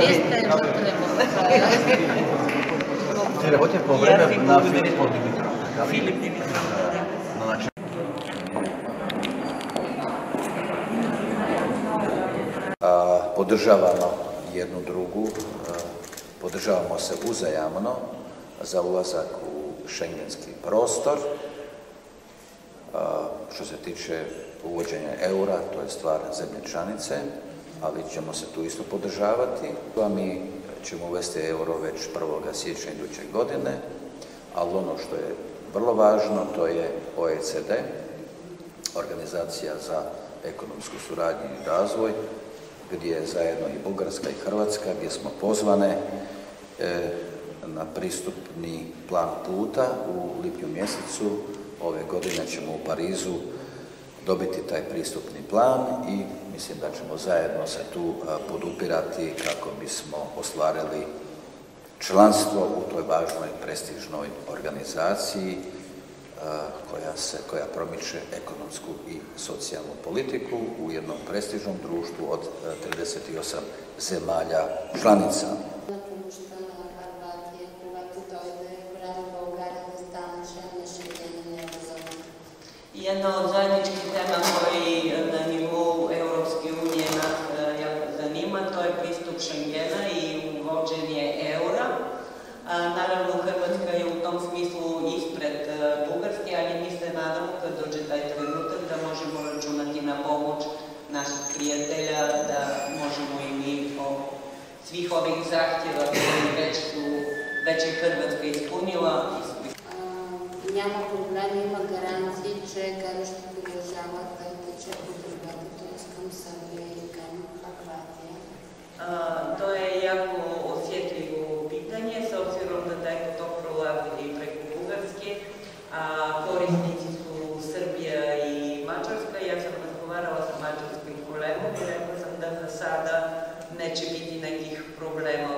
Jeste žrtve Ti работи по време на Филип Димитров. Филип Димитров, да. Значи, A, podržavamo jednu drugu, a, podržavamo se uzajamno za ulazak u šengenski prostor. A, Što se tiče uvođenja eura, to je stvar zemlje članice, ali ćemo se tu isto podržavati. Mi ćemo uvesti euro već 1. siječnja iduće godine, ali ono što je vrlo važno, to je OECD, Organizacija za ekonomsku suradnju i razvoj, gdje je zajedno i Bugarska i Hrvatska, gdje smo pozvane e, na pristupni plan puta u lipnju mjesecu. Ove godine ćemo u Parizu dobiti taj pristupni plan i mislim da ćemo zajedno se tu podupirati kako bismo ostvarili članstvo u toj važnoj prestižnoj organizaciji koja, se, koja promiče ekonomsku i socijalnu politiku u jednom prestižnom društvu od a, 38 zemalja članica. Jedna od zajedničkih tema koji na nivou Europske unije nas e, jako zanima, to je pristup Schengena i uvođenje eura. Naravno, Hrvatska je u tom smislu ispred e, Bugarske, ali mi se nadamo kad dođe taj trenutak da možemo računati na pomoć naših prijatelja, da možemo i mi po svih ovih zahtjeva koji već je Hrvatska ispunila, няма проблем, има гаранции, че ГАРО ще продължава да тече по тръбата, т.е. към Сърбия и към Харватия. A, to je jako osjetljivo pitanje s obzirom da taj potok prolazi i preko Bugarske, a korisnici su Srbija i Mađarska. Ja sam razgovarala sa mađarskim kolegom i rekla sam da za sada neće biti nekih problema